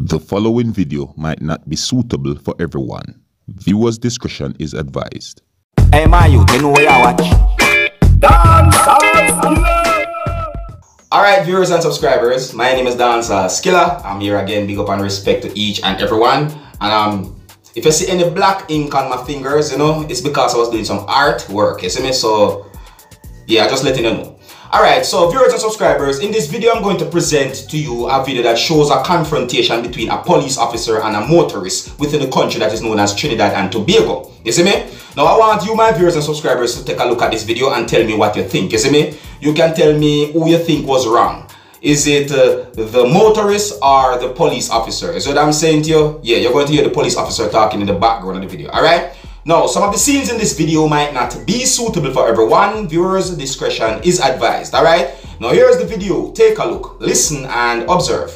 The following video might not be suitable for everyone. Viewers' discretion is advised. Hey, my youth, you know where you watch? Alright, viewers and subscribers, my name is Dancehall Skilla. I'm here again, big up and respect to each and everyone. And um, if you see any black ink on my fingers, you know, it's because I was doing some artwork, you see me? So, yeah, just letting you know. Alright, so viewers and subscribers, in this video I'm going to present to you a video that shows a confrontation between a police officer and a motorist within the country that is known as Trinidad and Tobago. You see me? Now I want you, my viewers and subscribers, to take a look at this video and tell me what you think. You see me? You can tell me who you think was wrong. Is it uh, the motorist or the police officer? Is what I'm saying to you? Yeah, you're going to hear the police officer talking in the background of the video. Alright? Now, some of the scenes in this video might not be suitable for everyone. Viewers' discretion is advised, alright? Now, here's the video. Take a look, listen, and observe.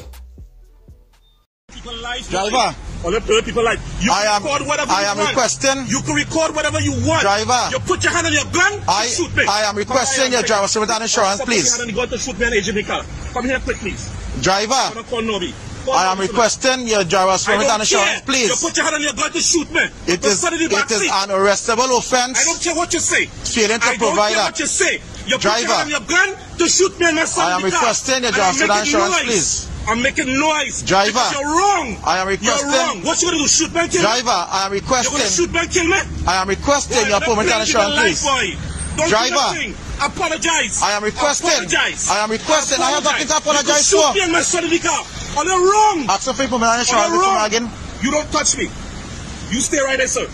Driver. All the people like you I can am- record whatever I you am want. requesting- You can record whatever you want. Driver. You put your hand on your gun. I- to shoot me. I am requesting Come your here, driver's permit and insurance, Stop please. Put your hand on the gun to shoot me and agent Come here quick, please. I'm Driver, gonna call Nobi. Call I am requesting your driver's permit and insurance, care. You put your hand on your gun to shoot me. It Put is, somebody in the it is an arrestable offense. I don't care what you say. Failing to I don't care that. what you say. You put Driver. your hand on your gun to shoot me and my son. I am in the car. requesting your And driver's I'm making insurance, noise. please. I'm making noise. Driver. Because you're wrong. I am requesting- You're wrong. What you gonna do? Shoot me and kill me? Driver, I am You're gonna requesting, shoot me and kill me? I am requesting your Boy, permit and insurance, please. boy. Don't Driver. do. Apologize. I am requesting- Apologize. I am requesting. I have nothing to apologize you for. shoot me and my son in the car. Oh, you're wrong. Ask for permit and Oh, insurance you're wrong. again. You don't touch me. You stay right there, sir.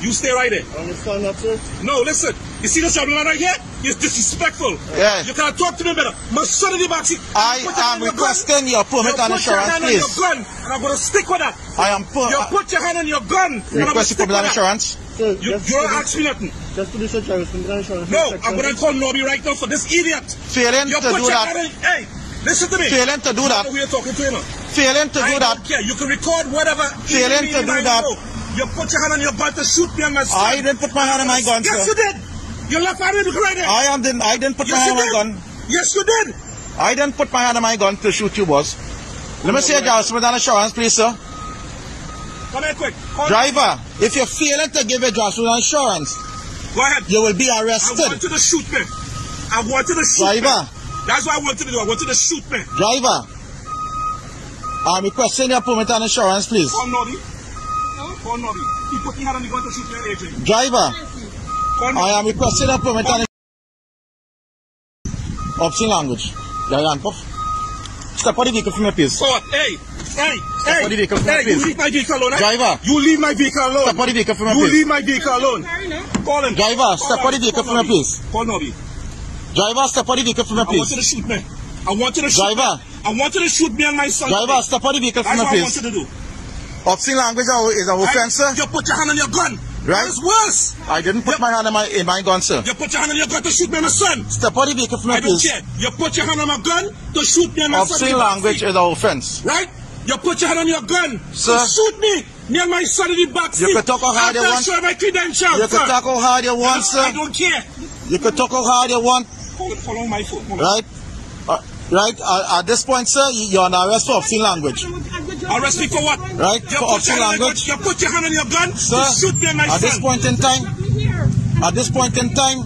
You stay right there. Understand that, sir? No, listen. You see this young man right here? He's disrespectful. Yeah. You can't talk to me better. My son in the backseat. I You put your am hand on your gun. requesting your permit You and put your hand on your gun, and I'm gonna stick with that. I am per- You put your hand on your gun, and I'm gonna stick with that. insurance. Sir, You, just, you don't ask me nothing. just to do such a insurance. No, I'm gonna call Nobby right now for this idiot. Failing You to put do your that. hand on, hey, listen to me. Failing to do that. who you're talking to, you know. Failing to I do don't that. care. You can record whatever. Failing to do that. Know. You put your hand on your gun to shoot me and my son. I didn't put my hand on my gun, Yes, sir. you did. You left hand in the right there. I am didn't I didn't put my hand on my gun. Yes, you did. I didn't put my hand on my gun to shoot you, boss. Let me see your driver's permit and insurance, please, sir. Come here quick. Call Driver, if you're failing to give a and insurance, Go ahead. you will be arrested. I want you to shoot me. I want you to shoot Driver, me. That's what I want you to do. I want you to shoot me. driver. I'm requesting your permit and insurance, please. Call Nobby. Call Nobby. He put his hand on the gun to shoot me and Adrian. Driver, Call I Nobby. am requesting your permit and Obscene language. You handcuff. Step out the vehicle from your place. So what? Hey, hey, hey, out the vehicle from hey, my place. you leave my vehicle alone. eh? Driver. You leave my vehicle alone. Step out the vehicle from your You place. leave my vehicle alone. Call him. Driver, Call step Nobby. out the vehicle Call from your Nobby. place. Call Nobby. Driver, step out the vehicle from your I want you to shoot me. I want you to shoot Driver. me. I want you to shoot me and my son. Driver, step out the vehicle from That's what I want you to do. Obscene language is an offense, sir. You put your hand on your gun. Right. It's worse. I didn't put my hand in my in my gun, sir. You put your hand on your gun to shoot me and my son. Step out the vehicle from I your don't place. care. You put your hand on my gun to shoot me and my son. Obscene in the back language is an offense. Right? You put your hand on your gun Sir. to shoot me. Me and my son in the back You can talk how hard you I'm not want. sure my credentials. You can talk how hard you want, sir. I don't care. You can talk how hard you want, It, my phone. Right? Uh, right? Uh, at this point, sir, you- you're on arrest for obscene language. Arrest me for what? Right, You for obscene your hand on your language. you put your hand on your gun Sir, shoot me my at this point in time, at this point in time,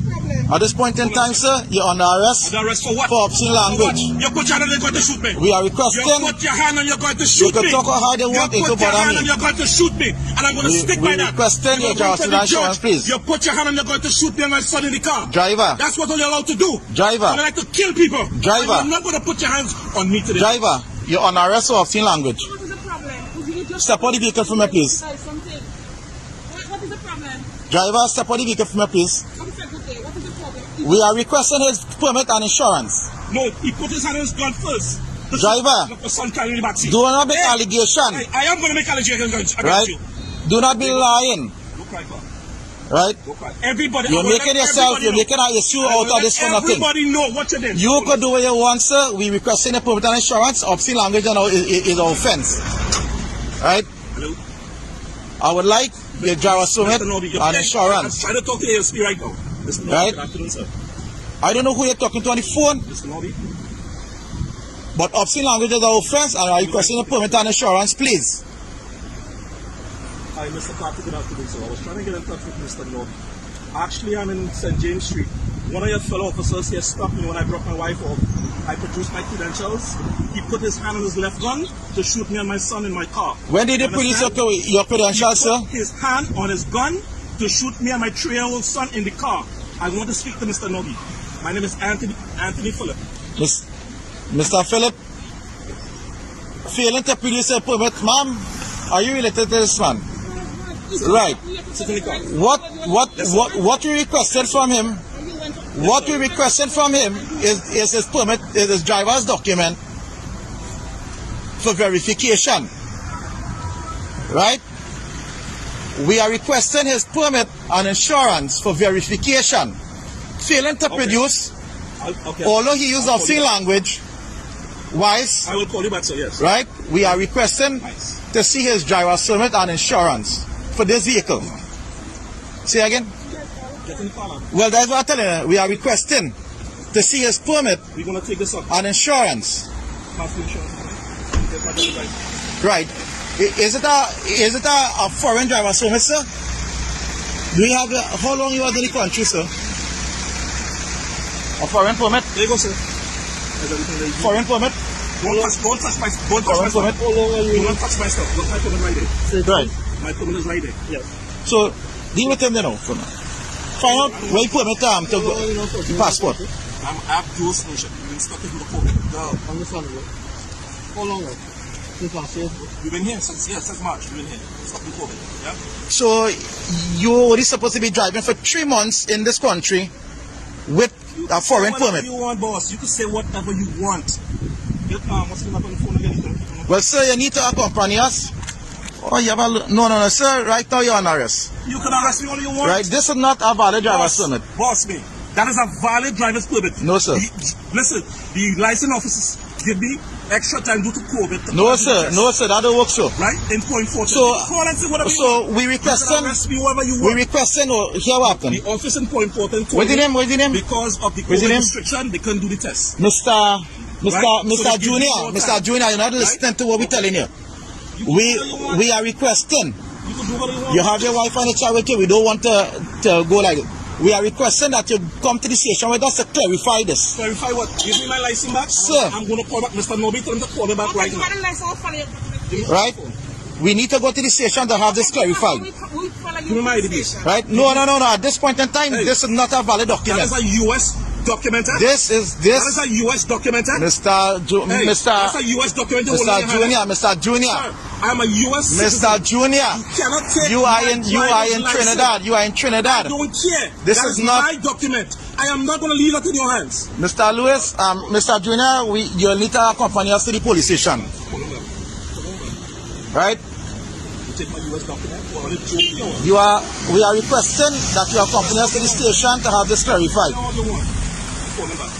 at this point in time, sir, you're under arrest The arrest for what? for obscene language. You put your hand on your gun to shoot me. We are You requesting, put your hand on your gun to shoot can me. talk how hard you want, it put don't your hand me. on your gun to shoot me, and I'm going to We- stick we by that. requesting You your go to driver's the license, judge, please. You put your hand on your gun to shoot me and my son in the car. driver, That's what you're allowed to do. Driver. You like to kill people. Driver. And You're not going to put your hands on me today. driver, you're under arrest for obscene language. What is the problem? You just Step out the vehicle from your place. Guys, something. What, what is the problem? Driver, step out the vehicle from your place. I'm secretary. What is the problem? We are requesting his permit and insurance. No, he put his hand on his gun first. The Driver. son- The carrying the. Do not make Hey, allegation, I, I am going to make allegations against right? you. Do not be lying, Look right back. right? Everybody. You're I'm making yourself, you're know. making an issue I'm out of this for nothing. Everybody know what you did. You could do what you want, sir. We requesting a permit and insurance. Obscene language you know, is, is, an offense. Right? Hello? I would like your driver's permit you're- and I'm insurance. trying to talk to the ASP right now. Mr. Right. Good afternoon, sir. I don't know who you're talking to on the phone. Mr. Nobi. But obscene language is an offense and I requesting a permit and insurance, please. Hi, Mr. Carter, good afternoon, sir. I was trying to get in touch with Mr. Norby. Actually, I'm in St. James Street. One of your fellow officers here stopped me when I dropped my wife off. I produced my credentials. He put his hand on his left gun to shoot me and my son in my car. When did the police your, your credentials, sir? He put his hand on his gun to shoot me and my three-year-old son in the car. I want to speak to Mr. Nobi. My name is Anthony Anthony Phillip. Miss, Mr. Philip, failing to produce a permit, ma'am, are you related to this man? Right. What what what what we requested from him? What we requested from him is, is his permit, is his driver's document for verification. Right? We are requesting his permit and insurance for verification. Failing to Okay. produce, I'll, okay. although he used obscene language, wise, I will call you back, sir. Yes. right? We are requesting Nice. to see his driver's permit and insurance for this vehicle. Say again? Get the car. Well, that's what I'm telling you. We are requesting to see his permit We're gonna take this up. and insurance. Insurance. Get my driver's license. Right. I- Is it a is it a, a foreign driver's permit, sir? Do you have a, how long you are in the country, sir? A foreign permit? There you go, sir. There's everything you. Foreign permit? Don't touch, don't touch my, don't touch my Foreign stuff. permit? Don't touch my stuff. Look, my right there. Right. My permit is right there. Yes. So deal with him then now for now. Find out where you permit um to go the passport. I'm, I have dual citizenship. You've been stuck into the COVID. Go. Understandable. How long, like? Since last year? We've been here since, yeah, since March. We've been here. COVID. Yeah? So you only supposed to be driving for three months in this country with a foreign permit. you want, boss. You can say whatever you want. Get, um, what's number on the phone again? Well, sir, you need to accompany us. Oh, you have a, no, no, no, sir. Right now you're on arrest. You can arrest me all you want. Right? This is not a valid driver's boss, permit. boss me. That is a valid driver's permit. No, sir. The- listen, the license officers give me extra time due to COVID. No, sir. No, sir. That don't work, so. Right? In Point Fortin. So- call and say whatever you So want. we You request me whatever you We want. requesting. Oh, here what happened. the office in point Portland told What's the name? What's the name? because of the COVID restriction, they couldn't do the test. Mr. Mr. Right? So Mr. they Junior, Mr. Junior, you're not listening to what we're telling you. We we are requesting. You can do you want. You have your wife and a child with you. We don't want to, to go like We are requesting that you come to the station with us to clarify this. Clarify what? Give me my license back. Sir. I'm going to call back Mr. Nobi. Tell him to call me back right now. Give me my Right? We need to go to the station to have this clarified. Give me my ID. Right? No, no, no, no. At this point in time, Hey. this is not a valid That document. is a U.S. document. eh? This is That this, is a U.S. document. eh? Mr. Ju- Hey, Mr. That's a U.S. document. you Mr. Junior, Mr. Junior, Sir, I'm a U.S. citizen. Mr. Junior. cannot take You are in you are in license. Trinidad. You are in I Trinidad. don't care. This That is not- my document. I am not going to leave that in your hands. Mr. Lewis, um, Mr. Junior, we you'll need to accompany us to the police station. Right? You take my U.S. document. Well, I'm joking. You know, You are we are requesting that you accompany us to the station to have this clarified. All you want. Call him back.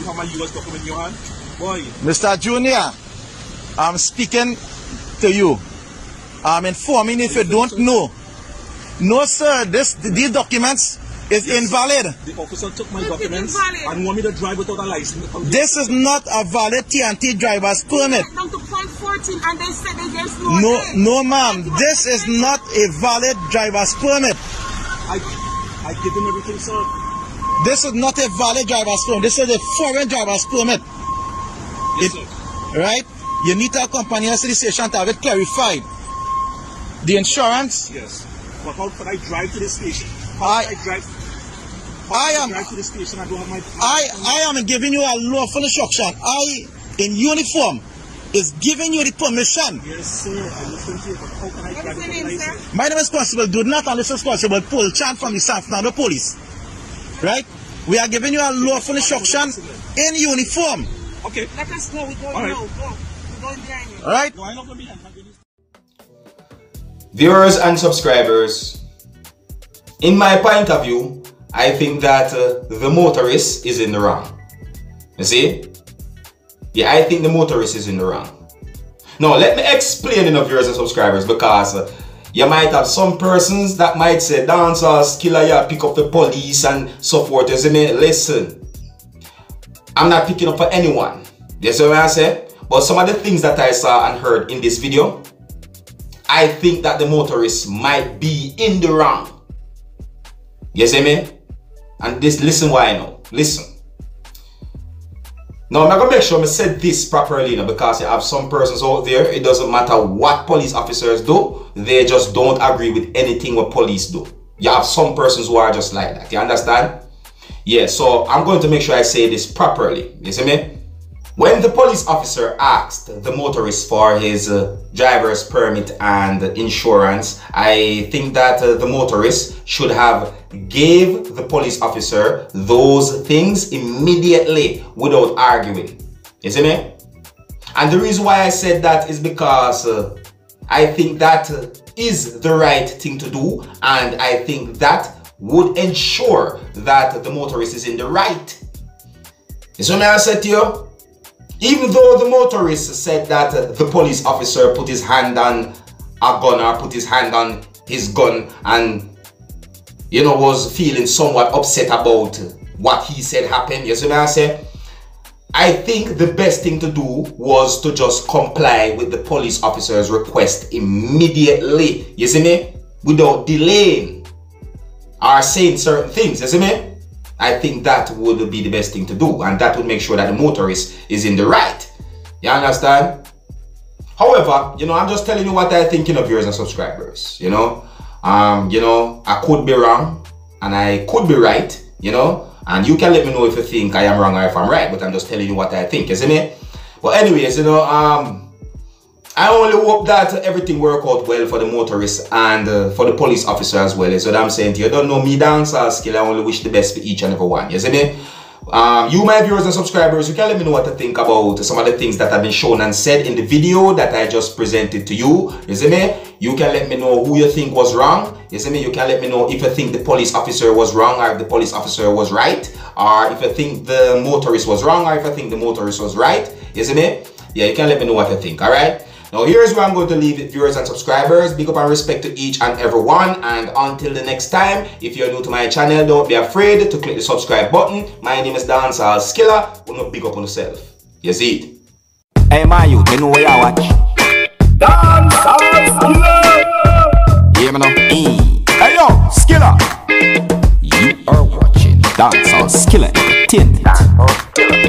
You have my U.S. document in your hand. Boy, Mr. Junior, I'm speaking to you. I'm informing if you don't know. No, sir, this these documents is invalid. the officer took my It's documents invalid. and want me to drive without a license. This is not a valid TNT driver's permit. Down to Point Fortin and they said there's no No, way. no, ma'am. This is not a valid driver's permit. I, I give him everything, sir. This is not a valid driver's permit. This is a foreign driver's permit. Yes, It- sir. Right? You need to accompany us to the station to have it clarified. The insurance, Yes. But how can I drive to the station? How I- can I drive? I can am- drive to the station. I don't have my. I, I am giving you a lawful instruction. I, in uniform, is giving you the permission. Yes, sir. I listen to you, but how can I What drive is without your name, sir? My name is Constable Dudnat and this is Constable Paul Chan from the San Fernando Police. Right? We are giving you a lawful instruction in uniform. Okay. Let us know. We're going All right. now. Go. We're going behind you. Alright? No, I'm not going to be. I'm not gonna be- Viewers and subscribers, in my point of view, I think that uh, the motorist is in the wrong. You see? Yeah, I think the motorist is in the wrong. Now, let me explain enough viewers and subscribers because uh, you might have some persons that might say, Dancehall Skilla, yeah, pick up the police and so forth. You see me? Listen, I'm not picking up for anyone. You see what I say? But some of the things that I saw and heard in this video, I think that the motorist might be in the wrong. You see me? And this, listen why I know. Listen. Now, I'm gonna make sure I said this properly you know, because you have some persons out there, it doesn't matter what police officers do, they just don't agree with anything what police do. You have some persons who are just like that. You understand? Yeah, so I'm going to make sure I say this properly. You see me? When the police officer asked the motorist for his uh, driver's permit and insurance, I think that uh, the motorist should have gave the police officer those things immediately without arguing. See me? And the reason why I said that is because uh, I think that is the right thing to do and I think that would ensure that the motorist is in the right. See what I said to you? Even though the motorist said that uh, the police officer put his hand on a gun or put his hand on his gun and you know was feeling somewhat upset about what he said happened. You see what I say? I think the best thing to do was to just comply with the police officer's request immediately. You see me? Without delaying or saying certain things. You see me? I think that would be the best thing to do and that would make sure that the motorist is in the right. You understand? However, you know, I'm just telling you what I think, you know, viewers and subscribers, you know. Um, you know, I could be wrong and I could be right, you know, and you can let me know if you think I am wrong or if I'm right, but I'm just telling you what I think, isn't it? But anyways, you know, um, I only hope that everything work out well for the motorists and uh, for the police officer as well. Is what I'm saying to you. Don't know me dancer skill. I only wish the best for each and every one. You see me? Um, you, my viewers and subscribers, you can let me know what to think about some of the things that have been shown and said in the video that I just presented to you. You see me? You can let me know who you think was wrong. You see me? You can let me know if you think the police officer was wrong or if the police officer was right. Or if you think the motorist was wrong or if you think the motorist was right. You see me? Yeah, you can let me know what you think, alright? Now here's where I'm going to leave it, viewers and subscribers. Big up and respect to each and every one. And until the next time, if you're new to my channel, don't be afraid to click the subscribe button. My name is Dancehall Skilla. We're not big up on yourself. You see it? Hey, my youth, you know where you watch? Dancehall Skilla! Hear me now? E. Mm. Hey, yo, Skilla! You are watching Dancehall Skilla Entertainment.